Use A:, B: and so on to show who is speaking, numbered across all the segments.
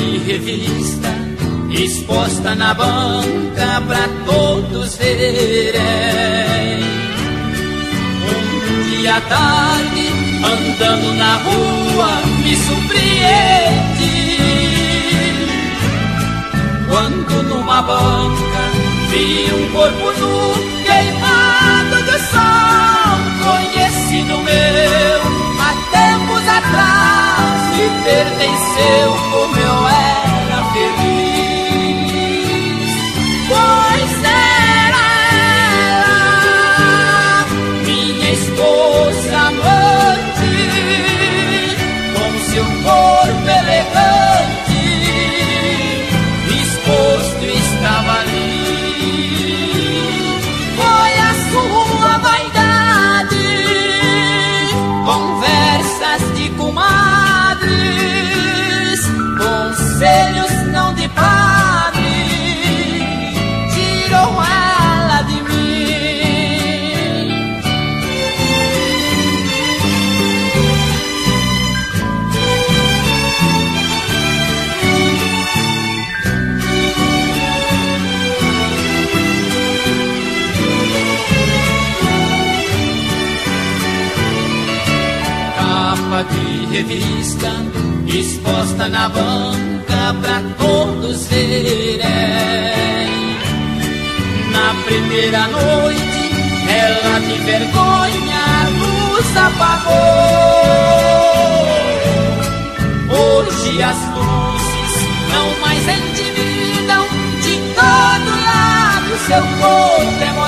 A: de revista exposta na banca para todos verem. Um dia à tarde, andando na rua, me surpreendi. Quando numa banca vi um corpo nu queimado de sol, conhecido meu há tempos atrás pertenceu como eu era. Hoje as luzes não mais endividam, de todo lado seu corpo é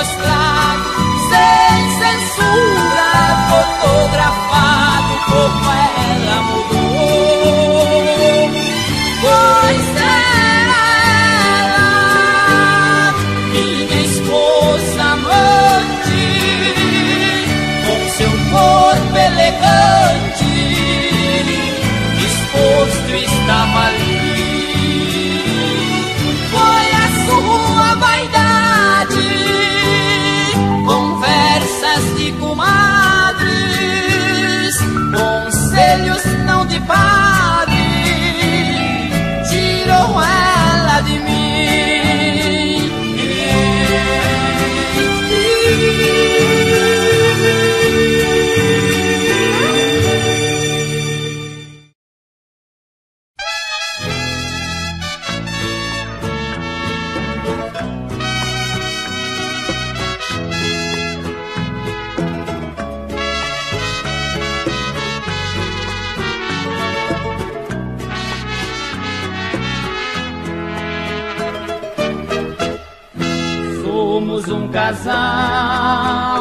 A: casal.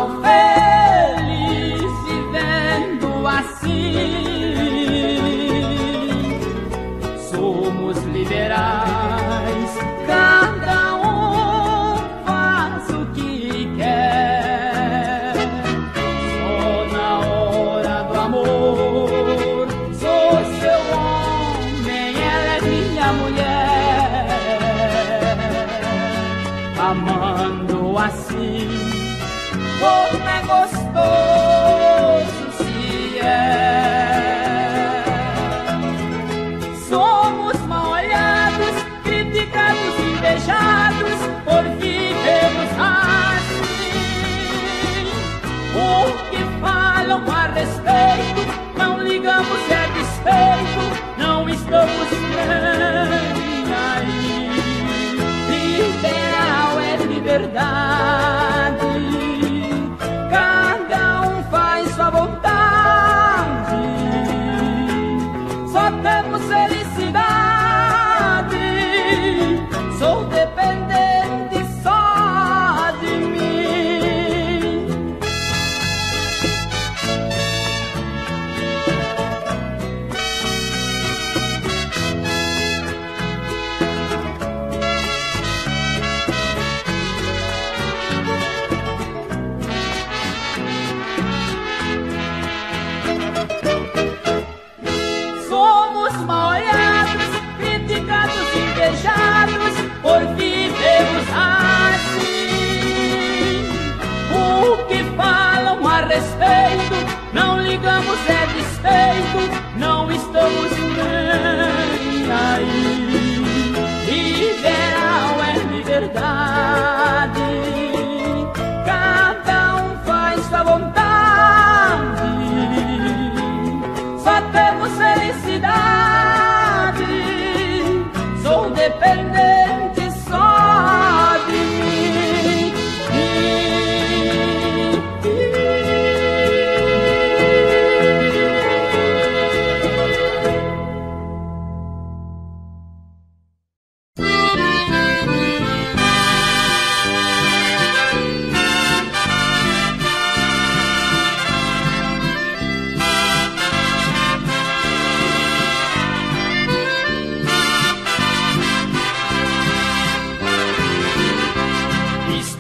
A: como é desfeito.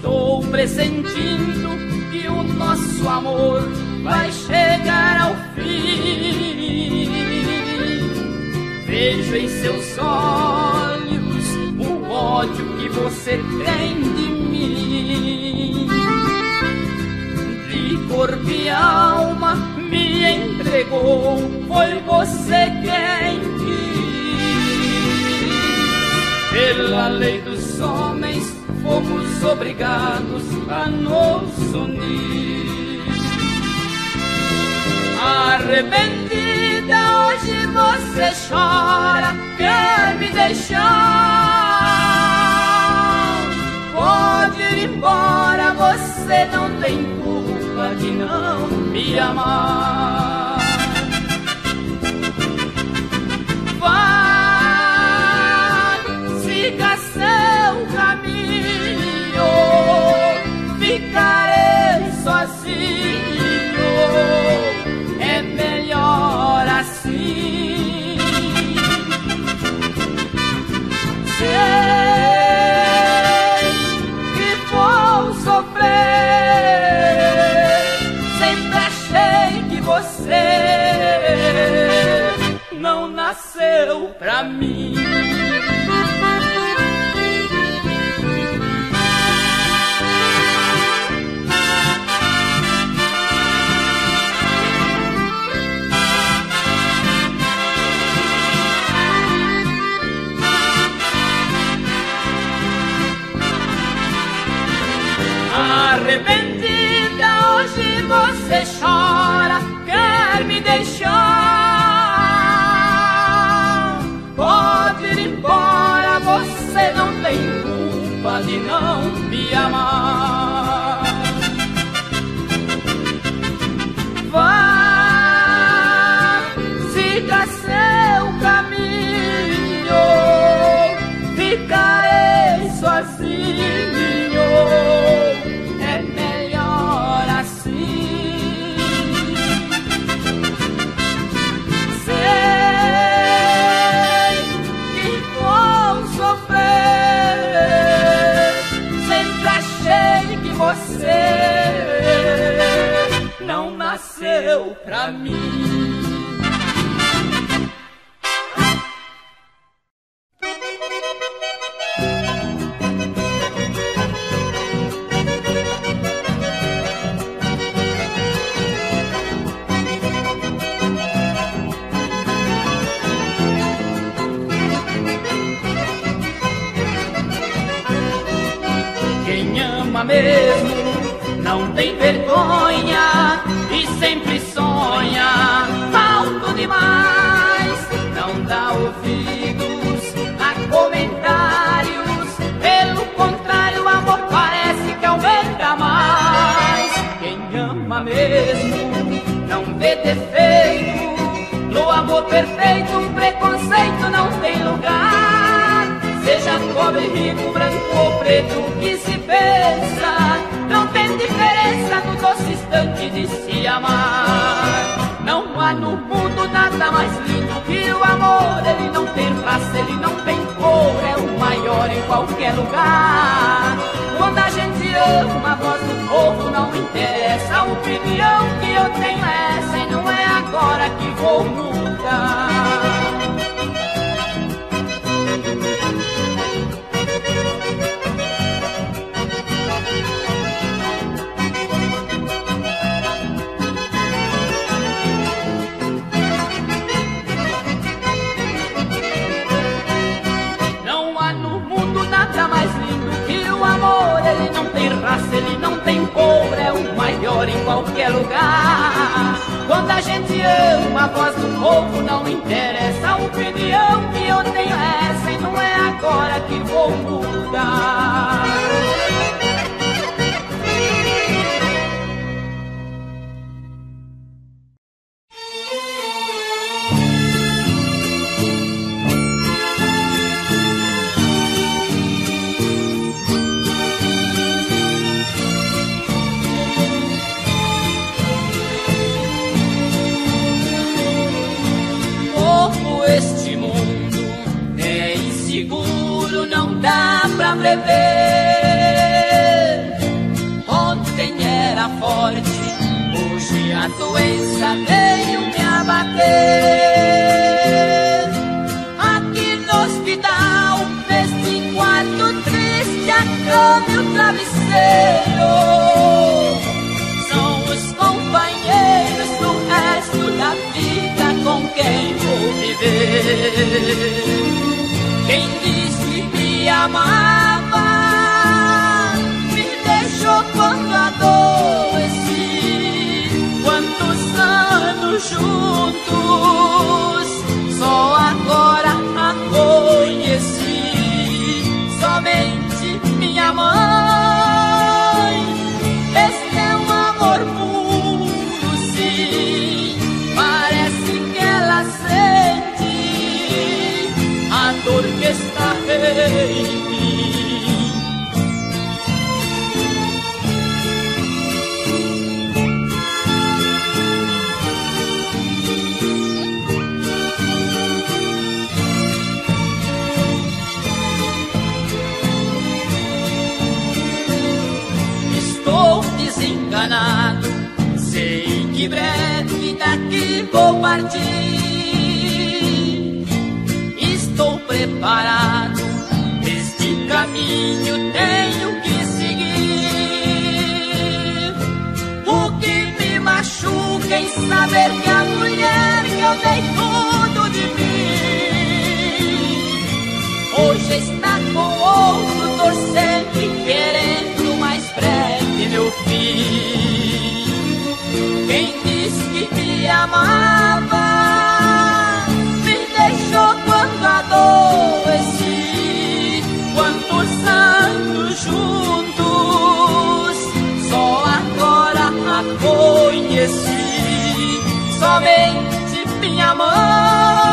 A: Estou pressentindo que o nosso amor vai chegar ao fim. Vejo em seus olhos o ódio que você tem de mim. De corpo e alma me entregou, foi você quem quis. Pela lei dos homens fomos obrigados a nos unir. Arrependida, hoje você chora, quer me deixar. Pode ir embora, você não tem culpa de não me amar. sozinho. mí. defeito. No amor perfeito, um preconceito não tem lugar. Seja pobre, rico, branco ou preto, que se pensa. Não tem diferença no doce instante de se amar. Não há no mundo nada mais lindo que o amor. Ele não tem raça, ele não tem cor, é o maior em qualquer lugar. Quando a gente te a voz do povo não interessa. A opinião que eu tenho é essa e não é agora que vou mudar. Qualquer lugar. Quando a gente ama a voz do povo, não interessa a opinião que eu tenho essa e não é agora que vou mudar. A doença veio me abater. Aqui no hospital, neste quarto triste, a cama e o travesseiro. São os companheiros do resto da vida com quem vou viver. Quem disse me amar? Juntos. Só agora a conheci, somente minha mãe. Este é um amor puro, sim. Parece que ela sente a dor que está em breve daqui vou partir. Estou preparado, este caminho tenho que seguir. O que me machuca em saber que a mulher que eu dei tudo de mim, hoje está com outro torcendo e querendo mais breve meu fim. Me amava, me deixou quando adoeci. Quantos anos juntos, só agora a conheci. Somente minha mãe,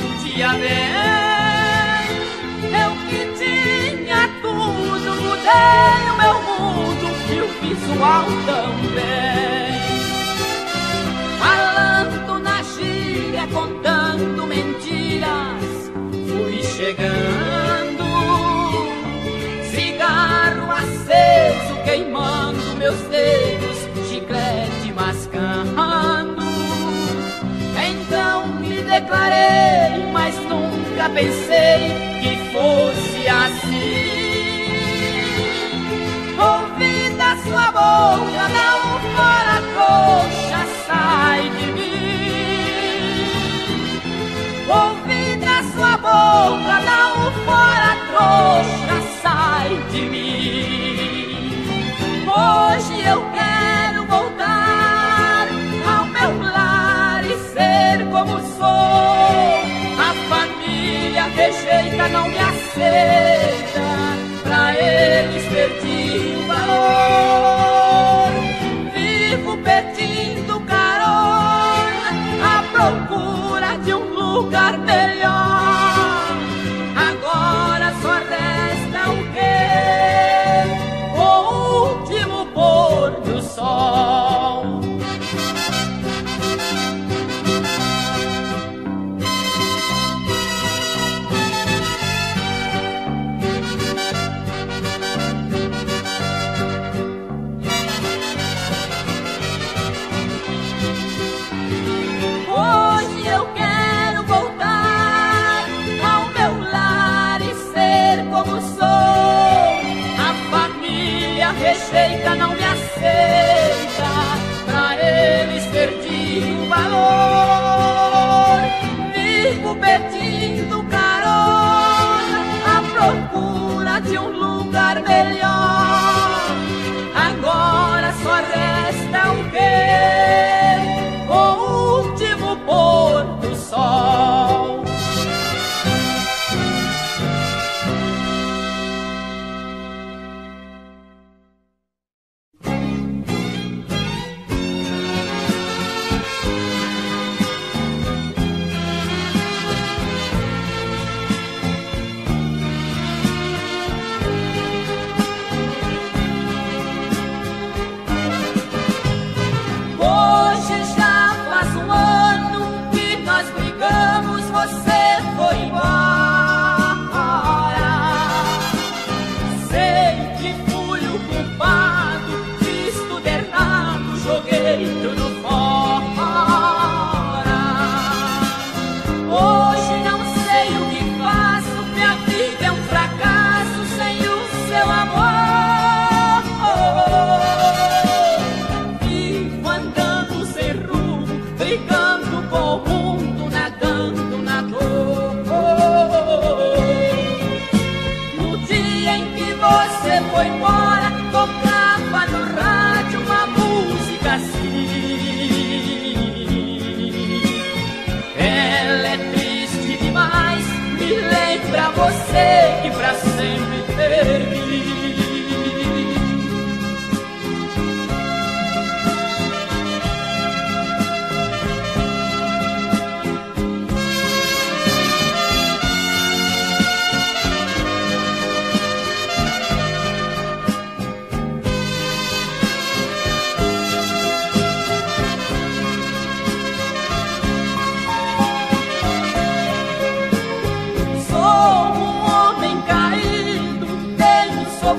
A: sentia bem. Eu que tinha tudo, mudei o meu mundo e o visual também. contando mentiras, fui chegando. Cigarro aceso queimando meus dedos, chiclete mascando. Então me declarei, mas nunca pensei que fosse assim. Ouvi da sua boca, não fora coxa, sai de mim. Ouvi da sua boca, não fora trouxa, sai de mim. rejeita, não me aceita. Pra eles perdi.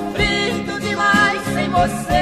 B: sofrido demais sem você.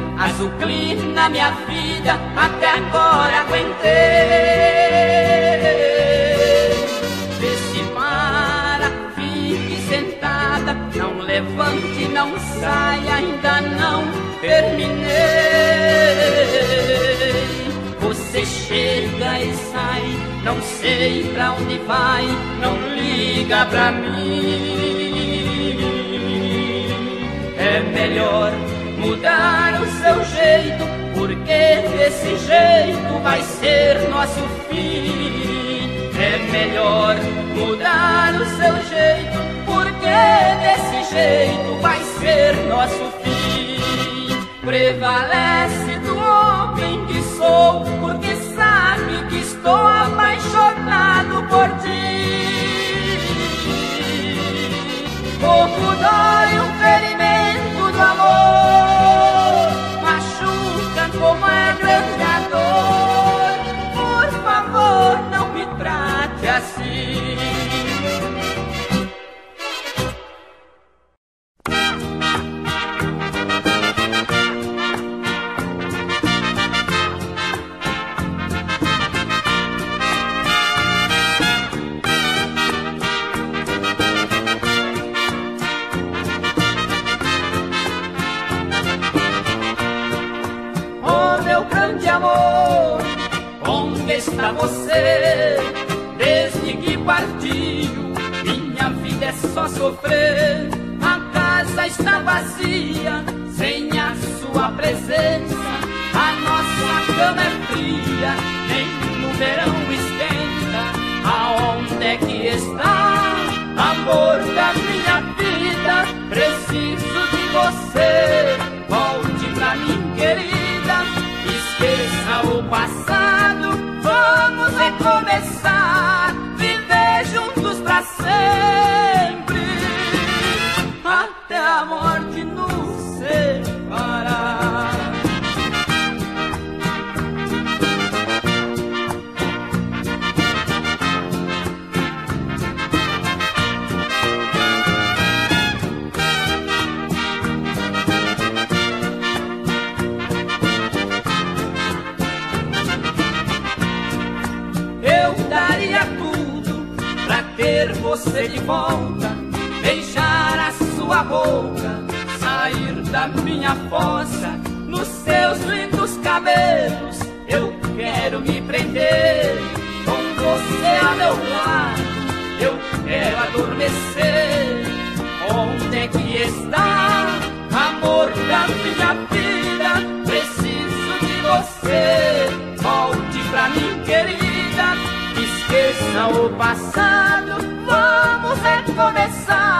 B: azuclina minha vida, até agora aguentei. Vê se para, fique sentada, não levante, não saia, ainda não terminei. Você chega e sai, não sei pra onde vai, não liga pra mim. É melhor mudar jeito, porque desse jeito vai ser nosso fim. É melhor mudar o seu jeito, porque desse jeito vai ser nosso fim. Prevalece do homem que sou, porque sabe que estou apaixonado por ti. Como dói um ferimento do amor, trate assim. minha força, nos seus lindos cabelos. Eu quero me prender com você a meu lado. Eu quero adormecer. Onde é que está, amor da minha vida? Preciso de você. Volte pra mim, querida. Esqueça o passado. Vamos recomeçar.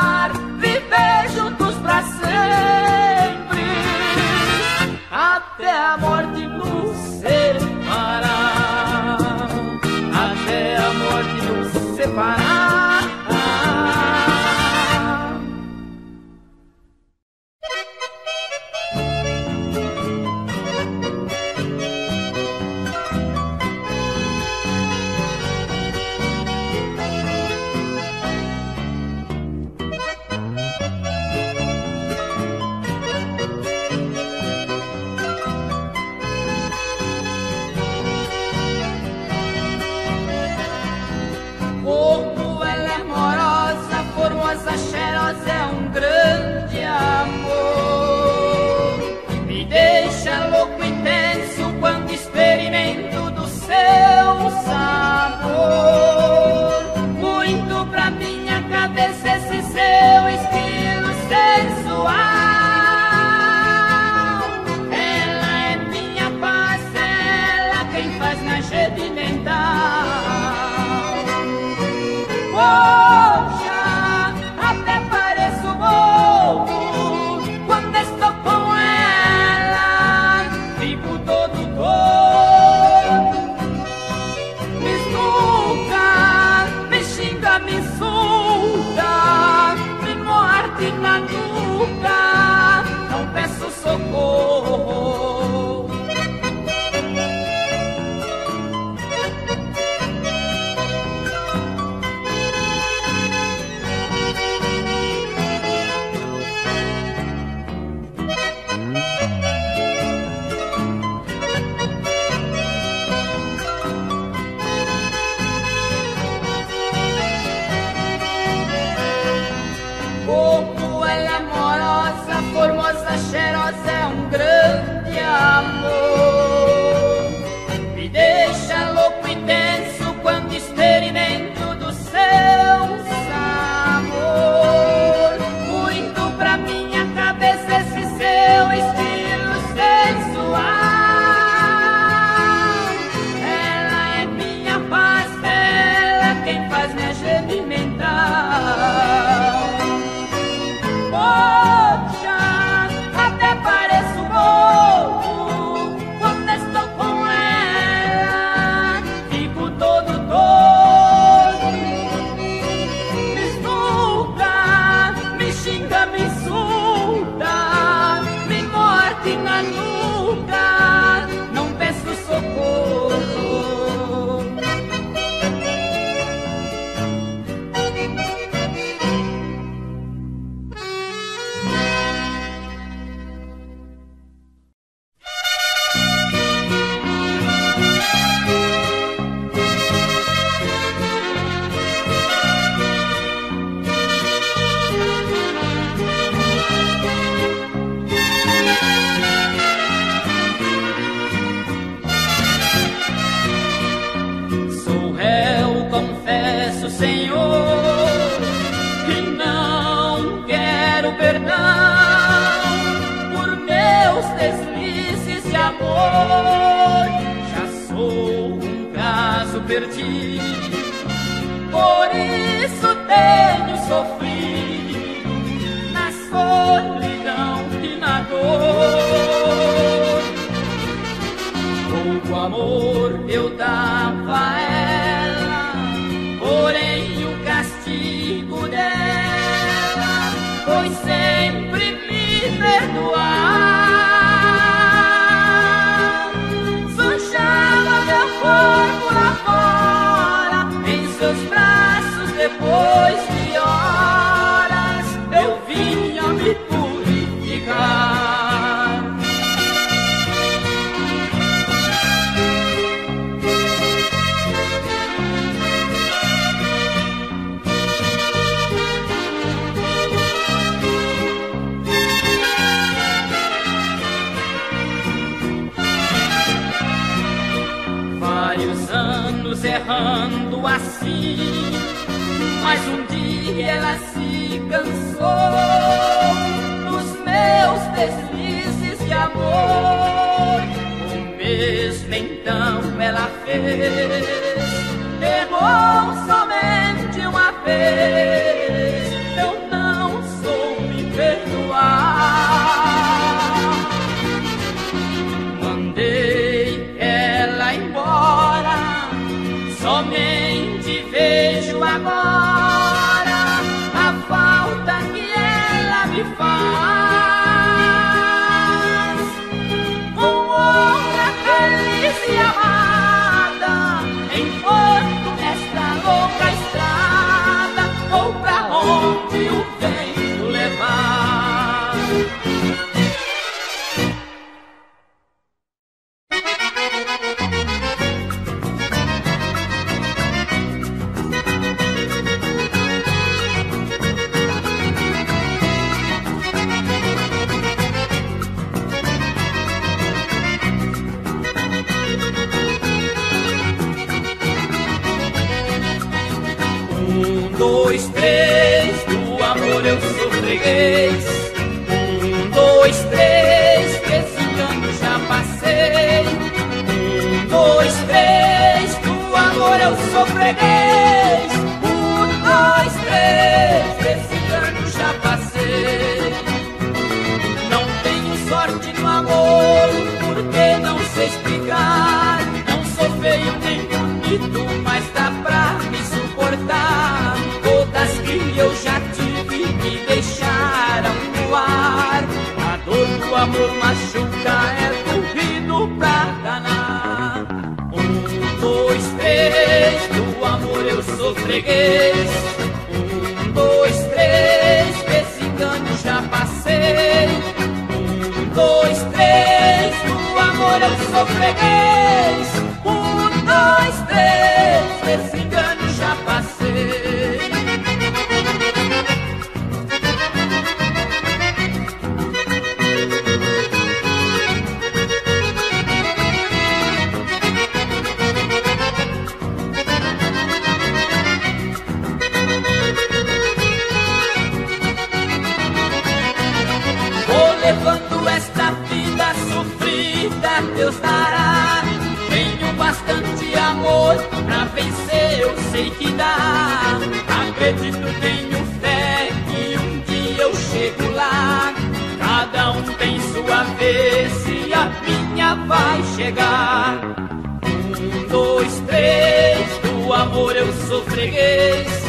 B: Bethlehem. sou freguês. Um, dois, três, esse cano já passei. Um, dois, três, do amor eu sou freguês. chegar. Um, dois, três, do amor eu sou freguês.